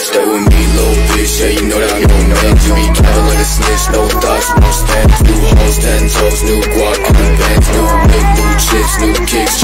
Stay with me, little bitch, yeah, you know that I'm your man You be cattle like a snitch, no thoughts, no stand New hoes, ten toes, new guac, new bands New whip, new chips, new kicks,